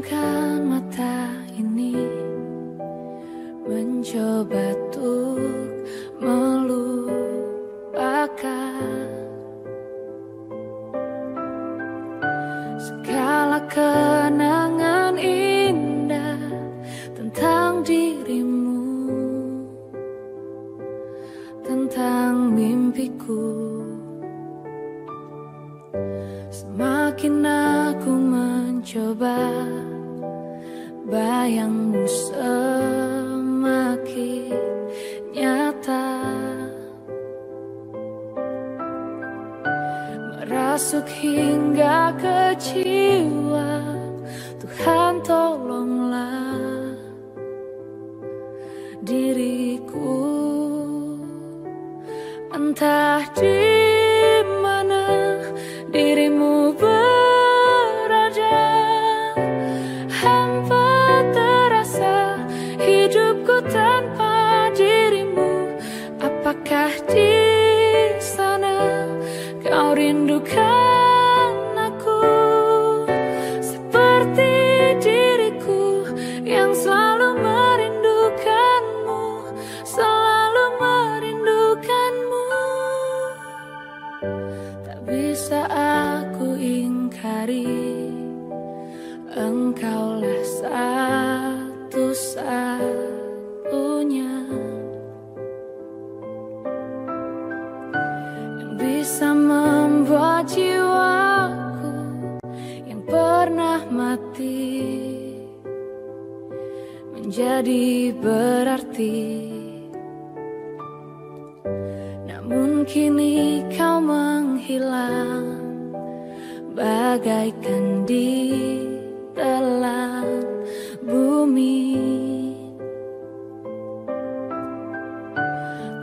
看。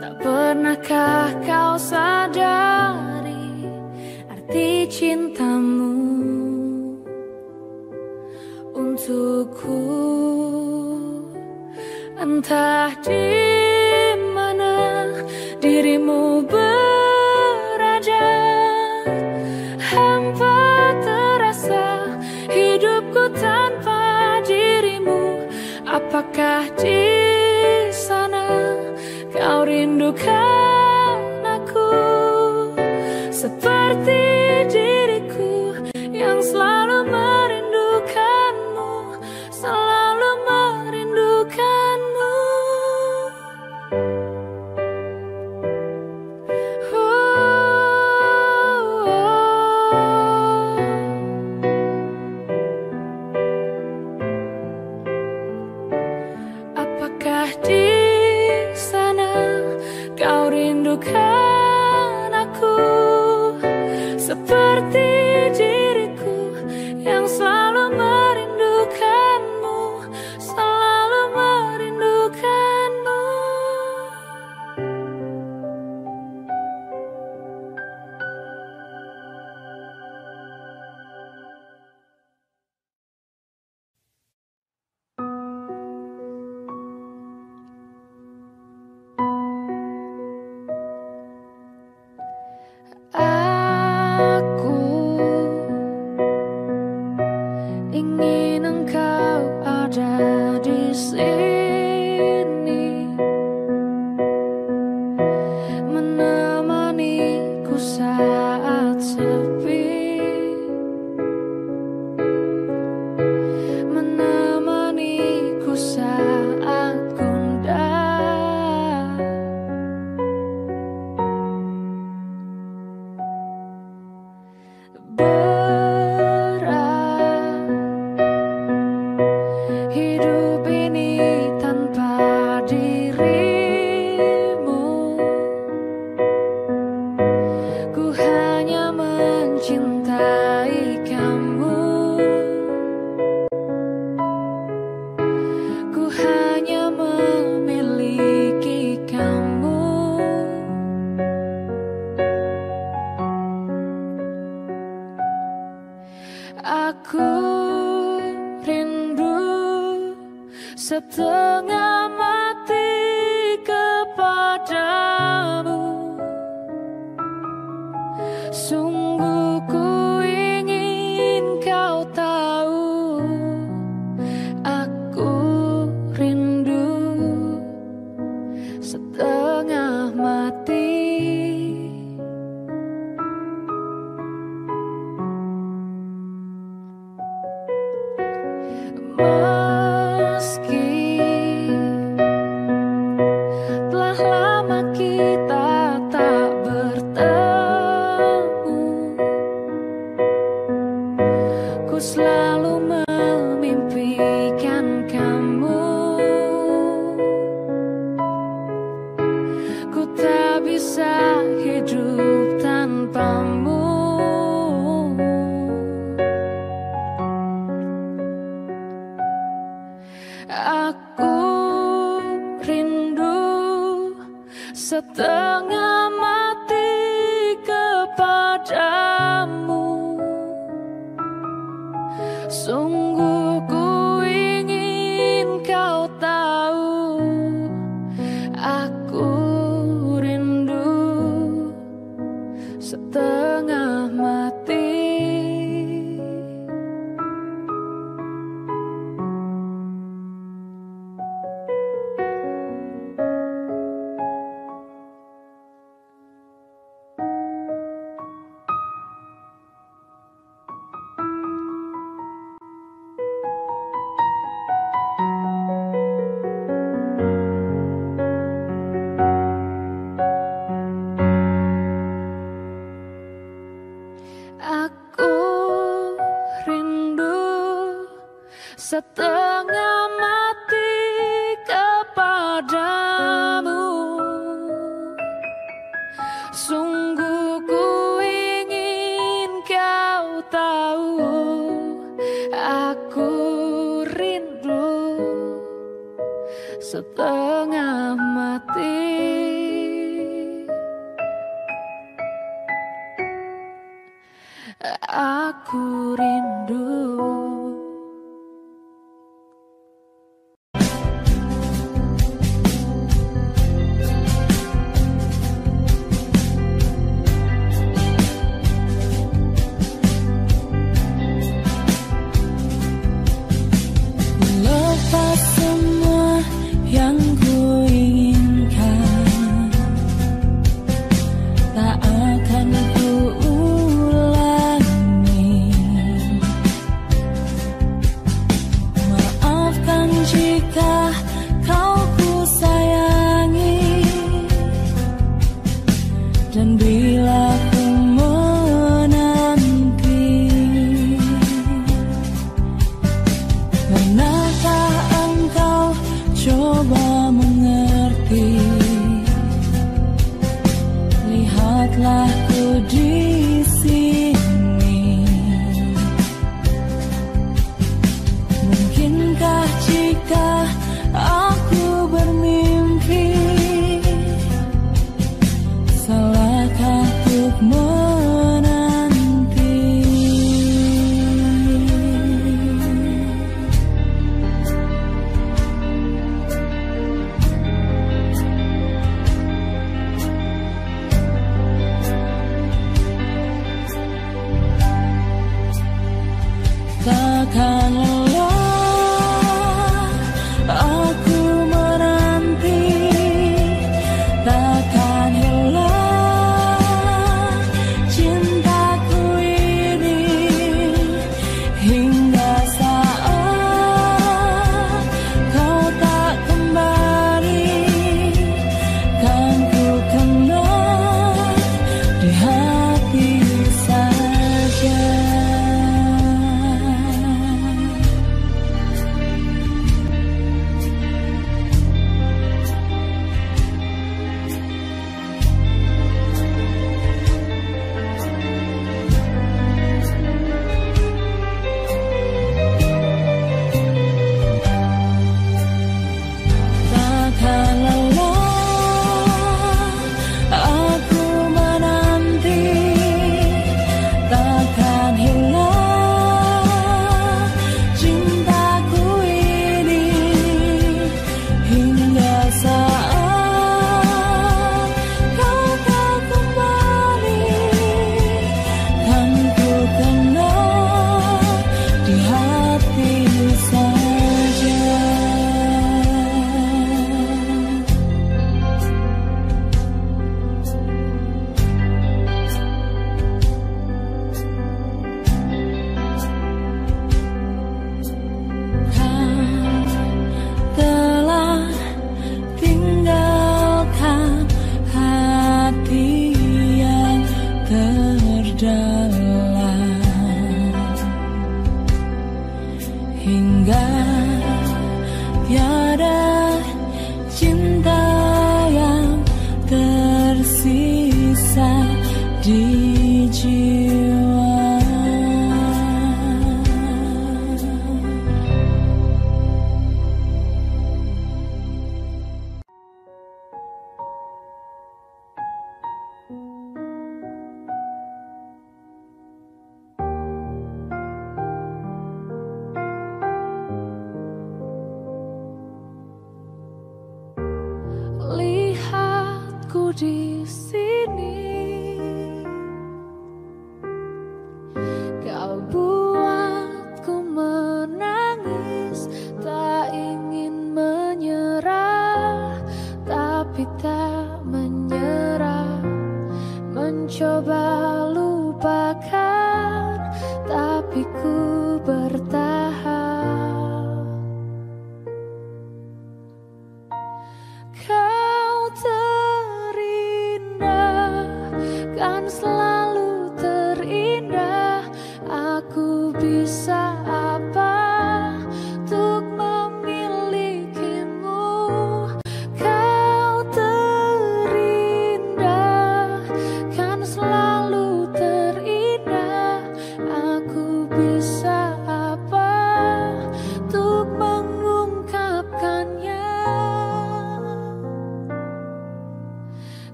Tak pernahkah kau sadari Arti cintamu Untukku? Entah di mana dirimu ber Aku rindu setengah tapi tak menyerah, mencoba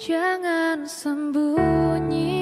Jangan sembunyi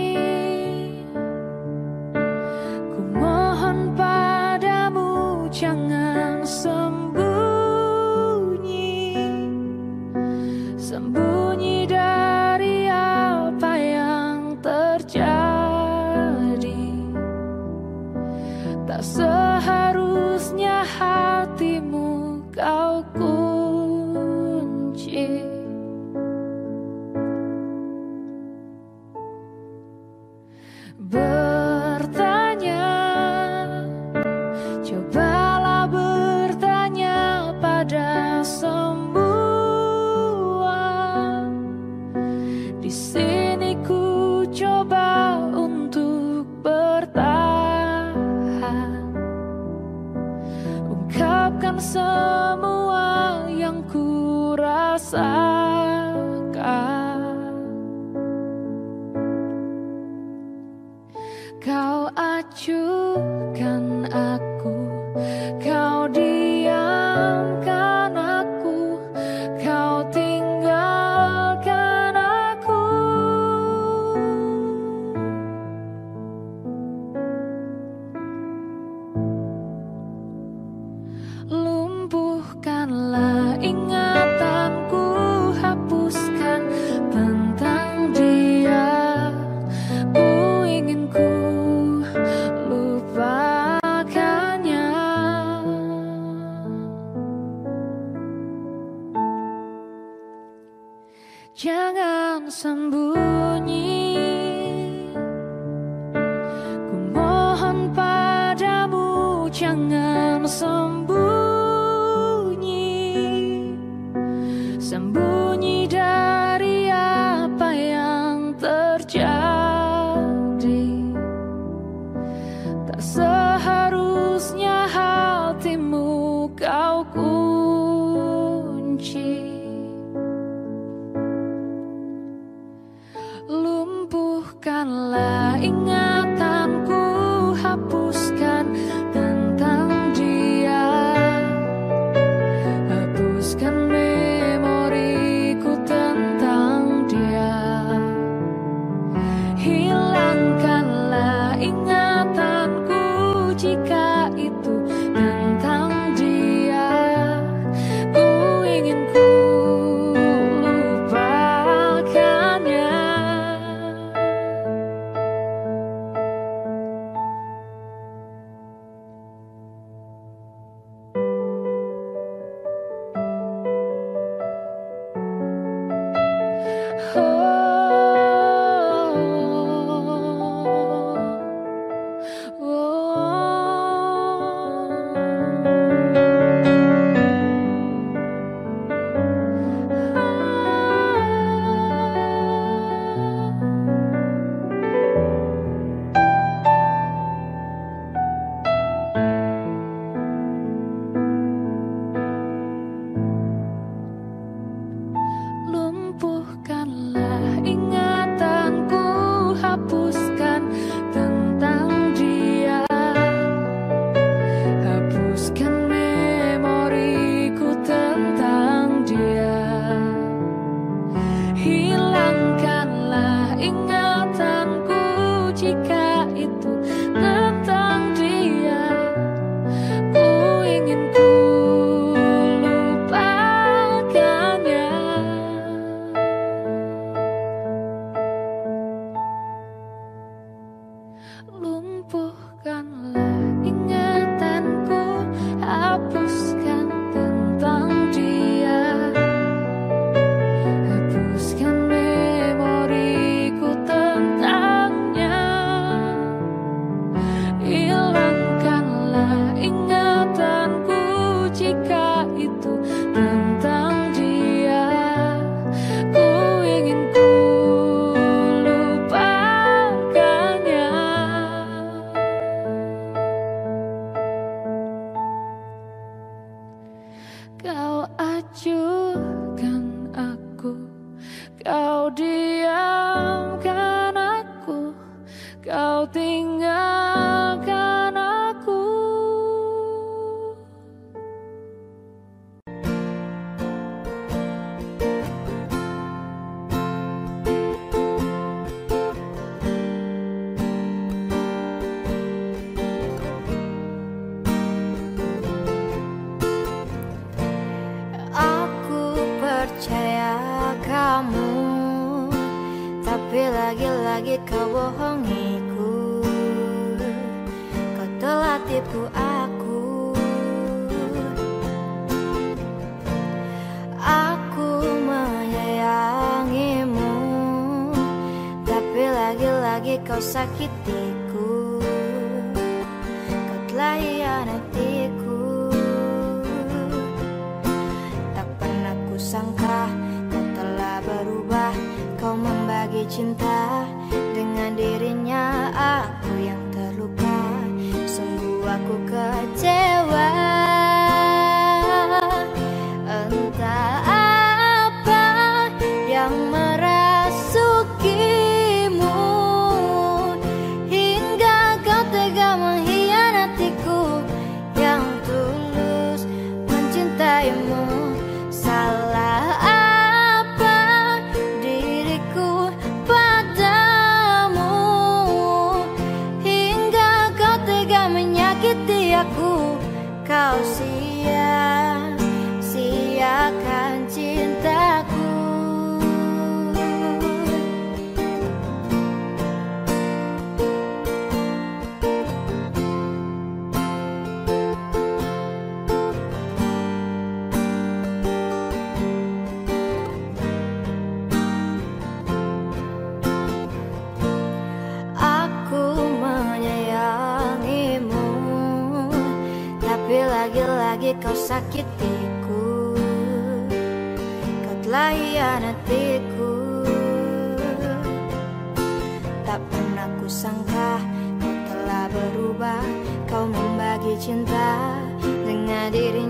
kau sakitiku Kau telah hianatiku Tak pernah ku sangka kau telah berubah Kau membagi cinta dengan dirinya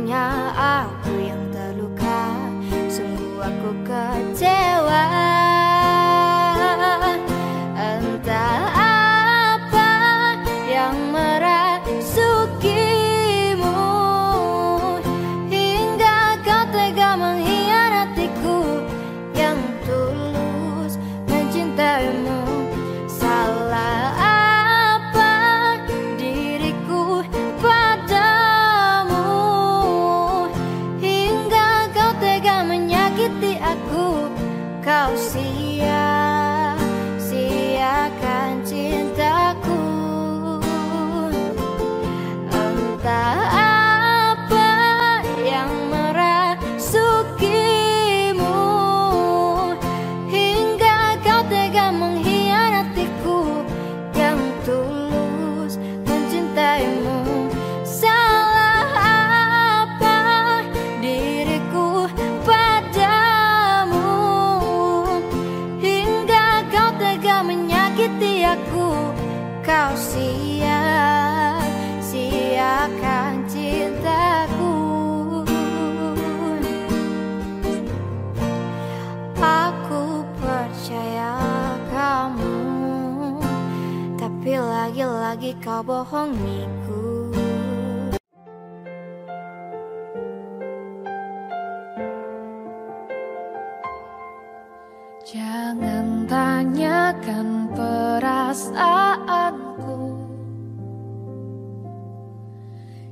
Jangan tanyakan perasaanku.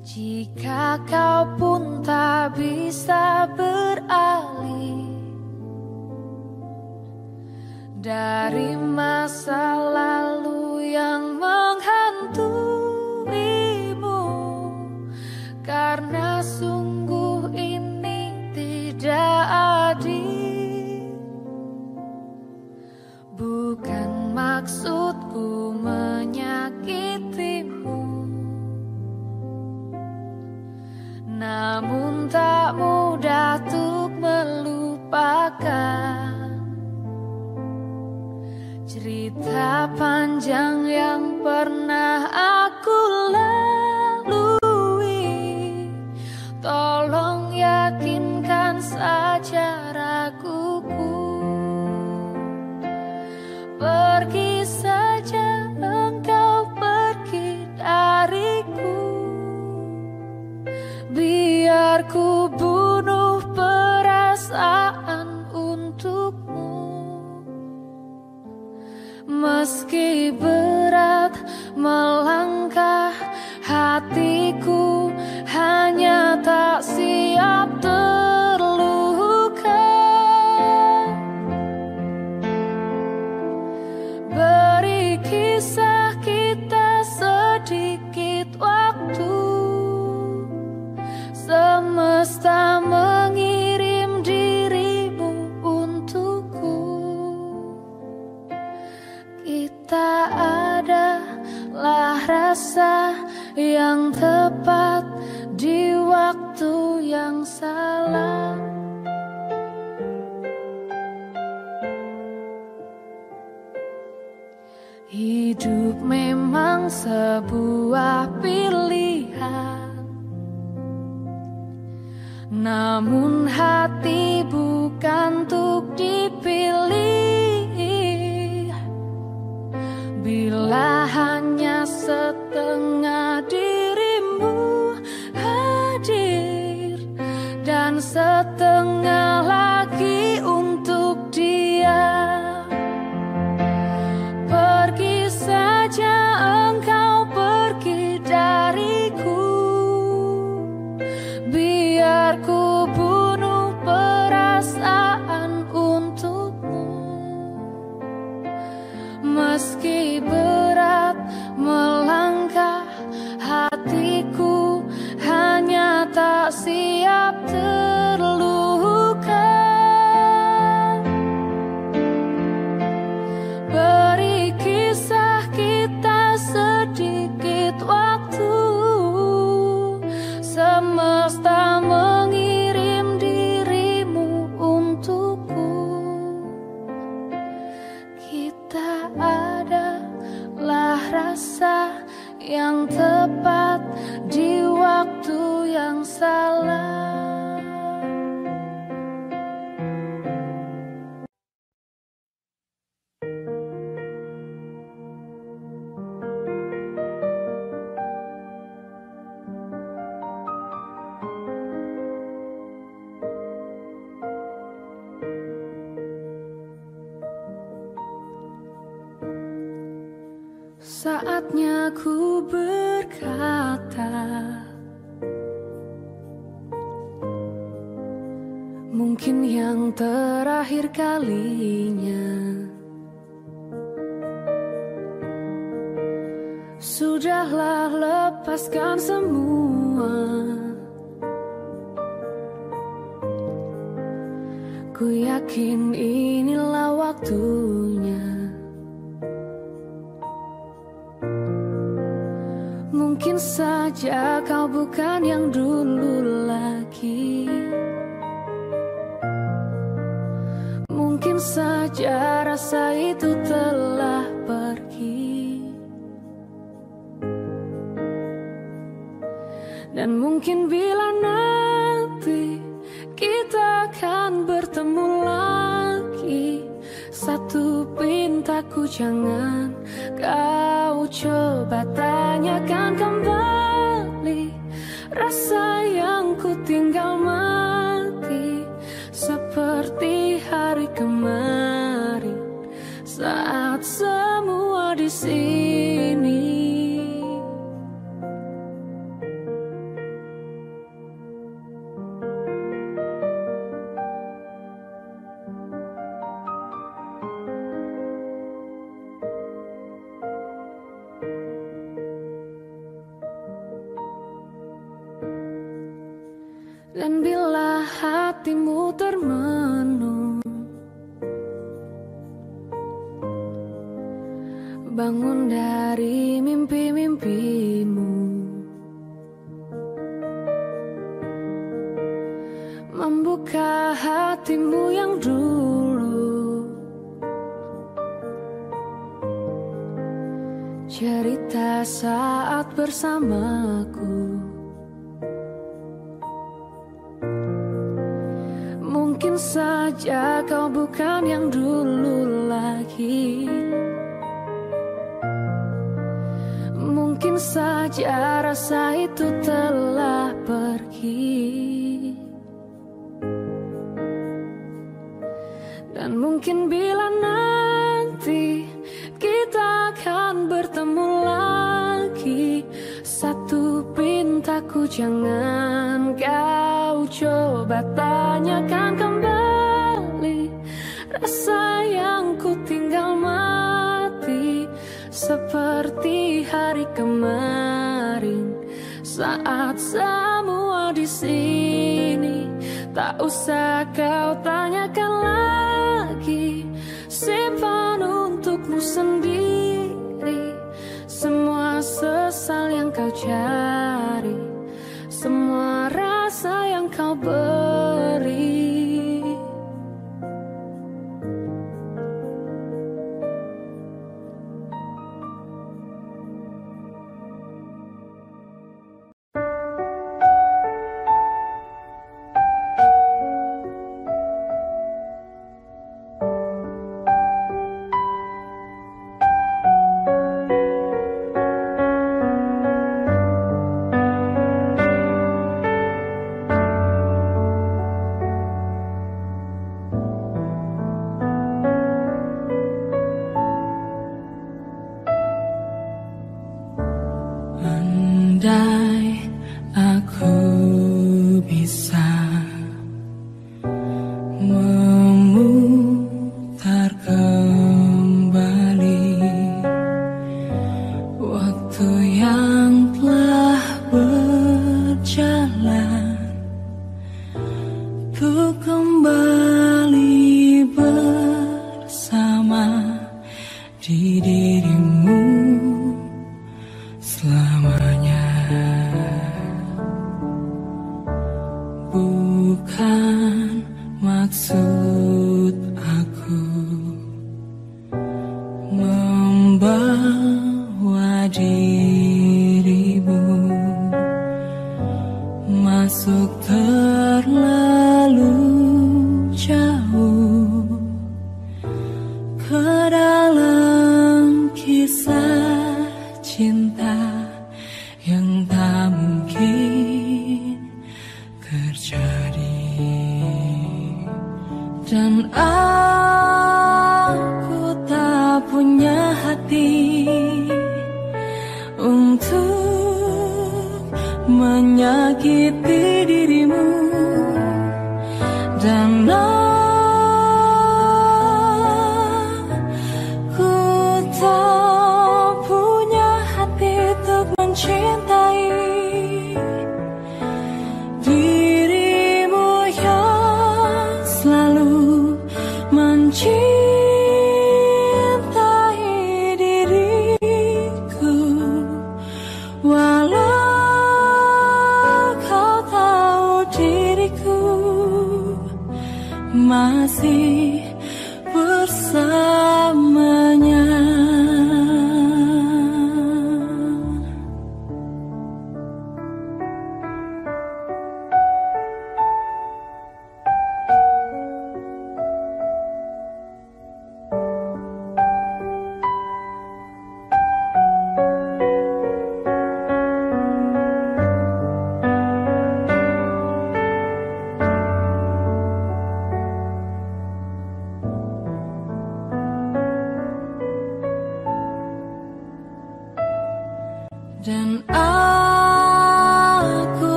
Jika kau pun tak bisa beralih Dari masalah keep. Up. sebuah pilihan. Namun hati bukan untuk dipilih. Bila hanya setengah dirimu hadir Dan setengah lain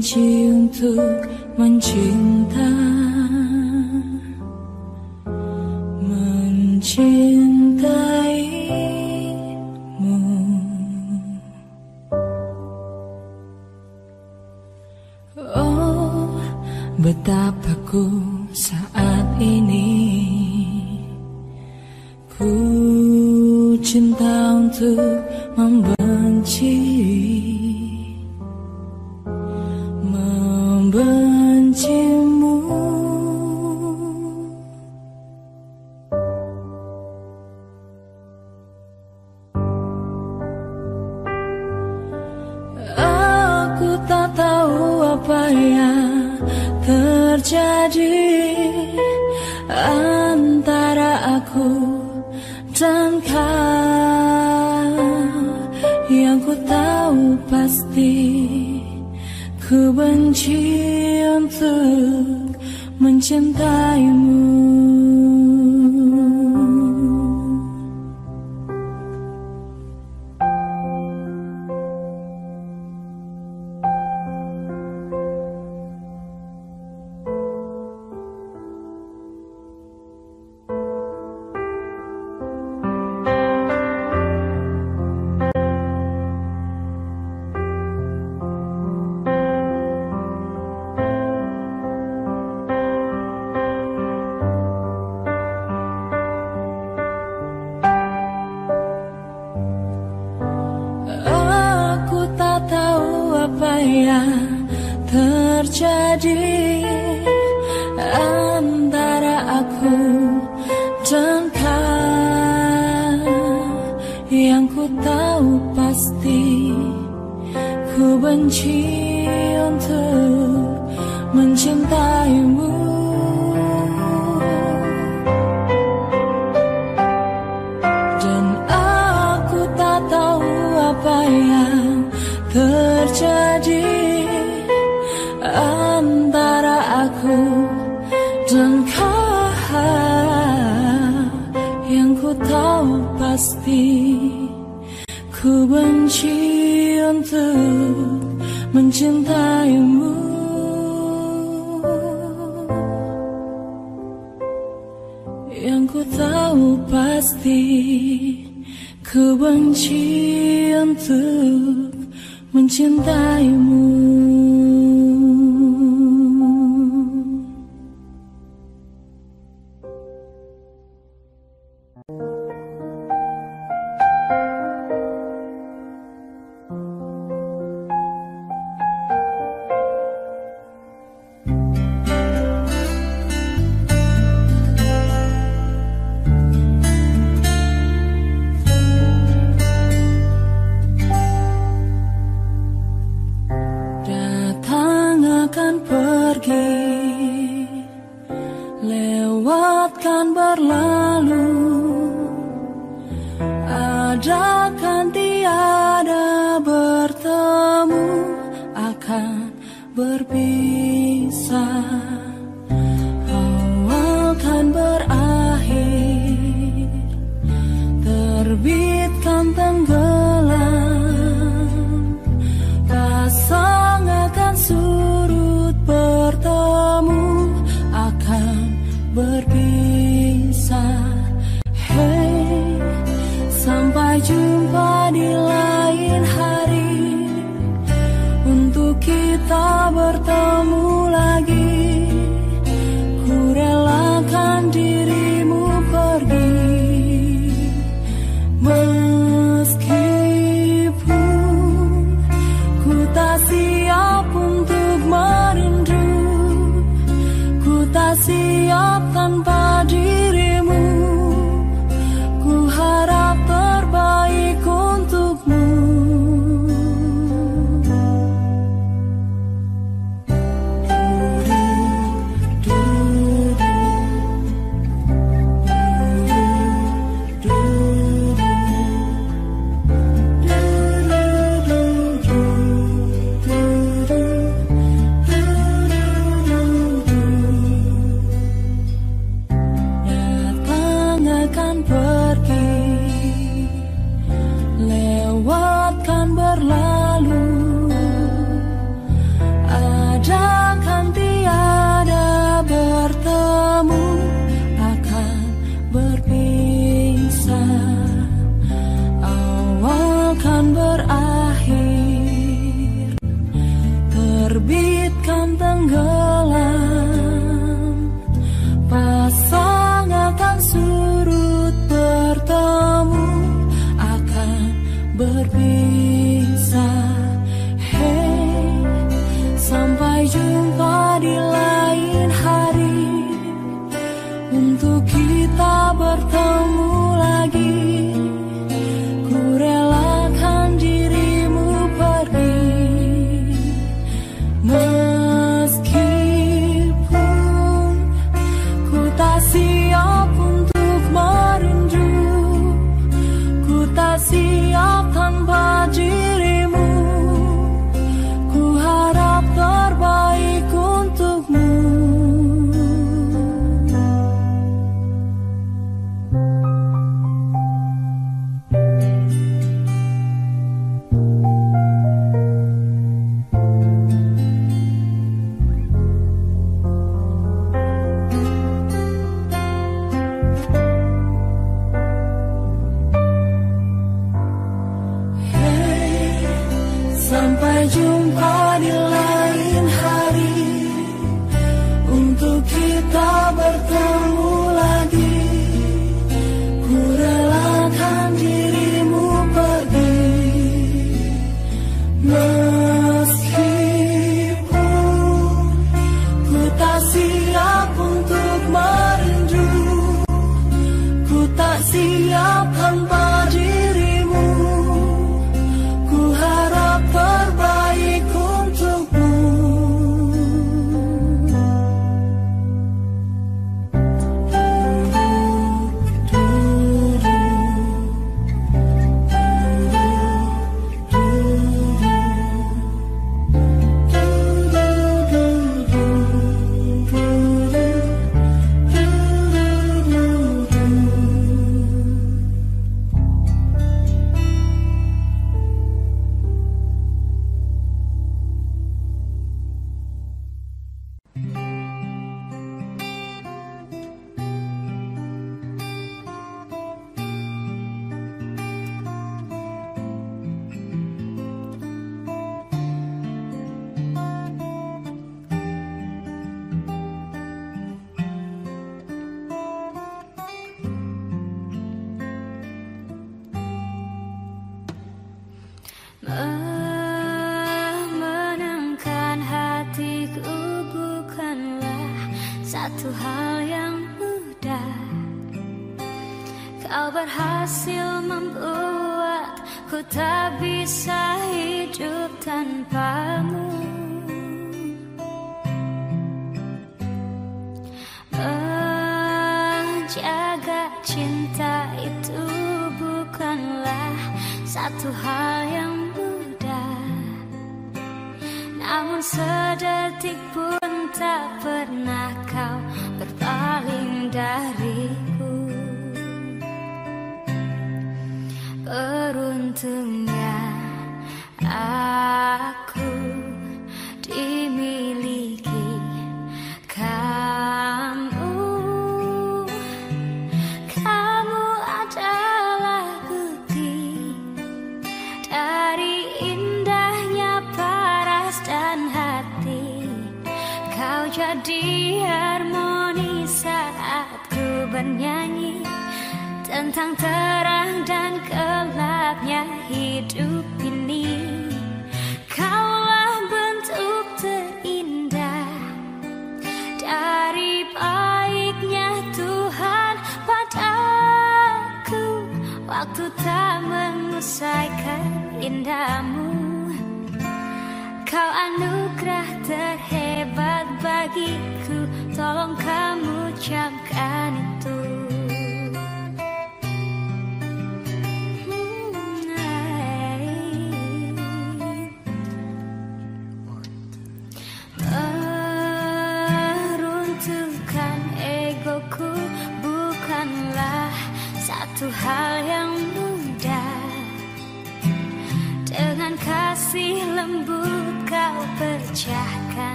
cintu mencinta mencinta dan kau yang ku tahu pasti ku benci untuk mencintaimu. Yang ku tahu pasti ku benci untuk mencintaimu. không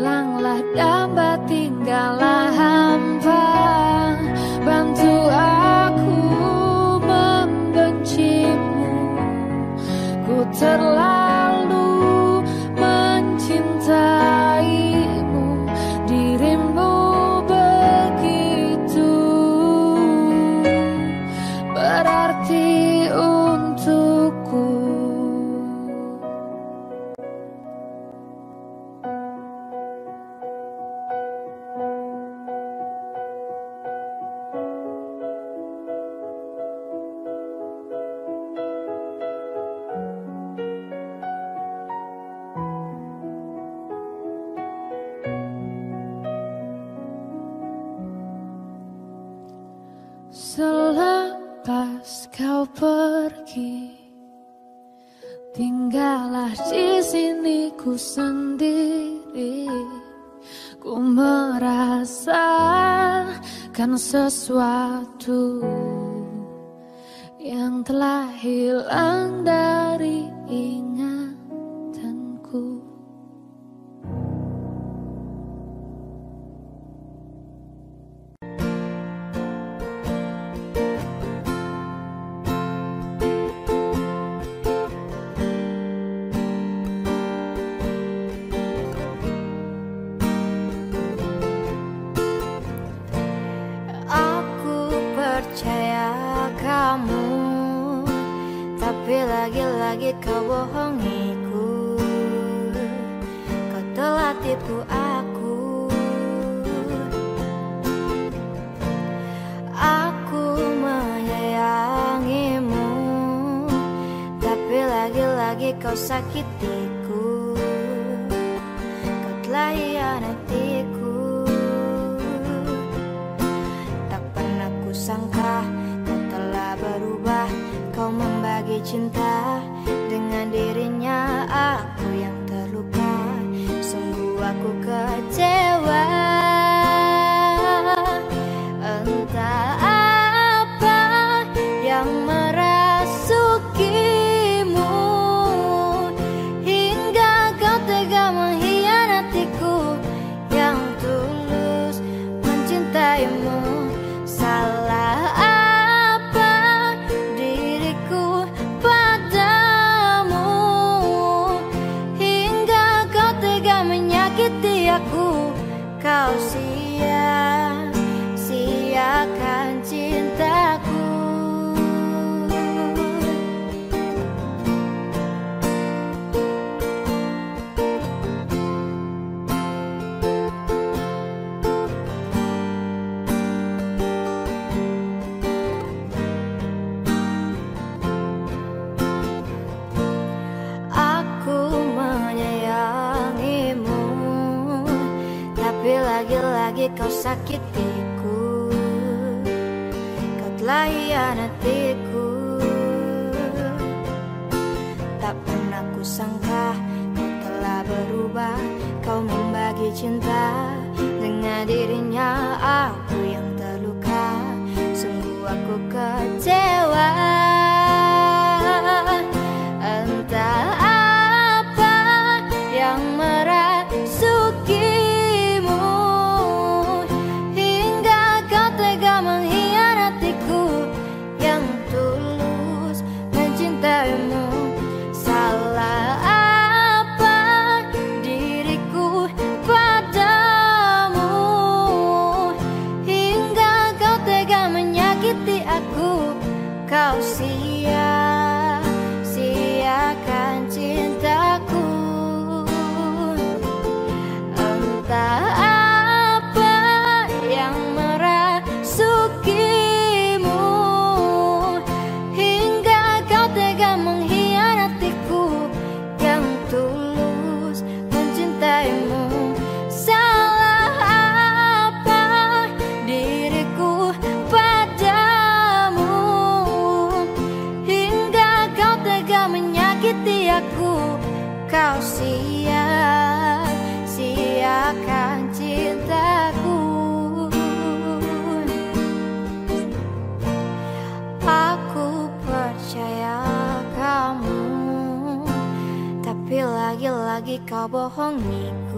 pulanglah dan tinggallah hampa bantu aku membencimu. Ku terlalu kau sia siakan cintaku. Aku percaya kamu tapi lagi-lagi kau bohongi